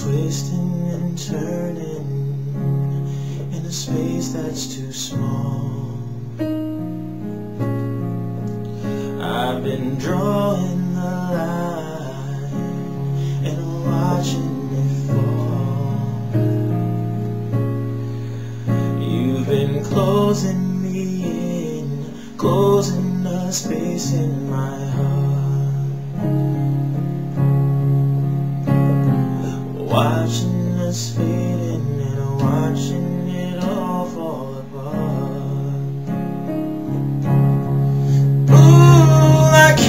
twisting and turning in a space that's too small. I've been drawing the line and watching it fall. You've been closing me in, closing the space in my heart.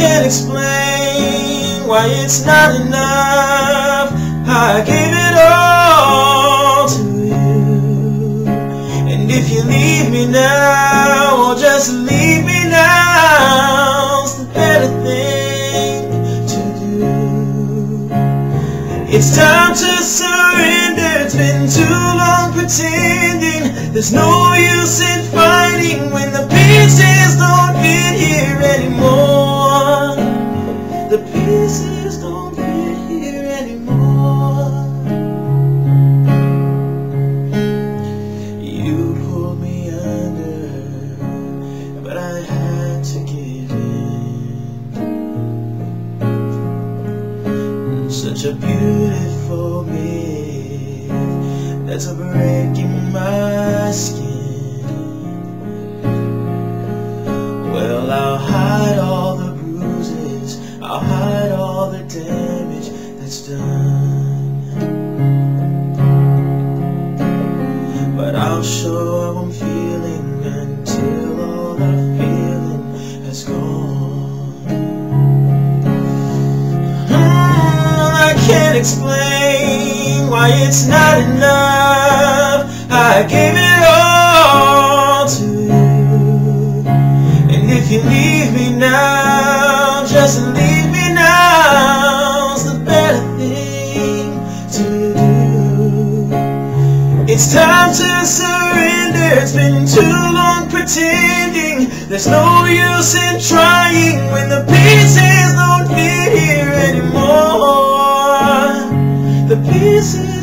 Can't explain why it's not enough. I gave it all to you. And if you leave me now, or just leave me now, it's the better thing to do. It's time to surrender. It's been too long pretending. There's no use in fighting when the The pieces don't fit here anymore. You pulled me under, but I had to give in. Such a beautiful myth that's a break in my skin. But I'll show how I'm feeling until all the feeling has gone. I can't explain why it's not enough. I gave it all to you. And if you leave me now, just leave It's time to surrender. It's been too long pretending. There's no use in trying when the pieces don't fit here anymore. The pieces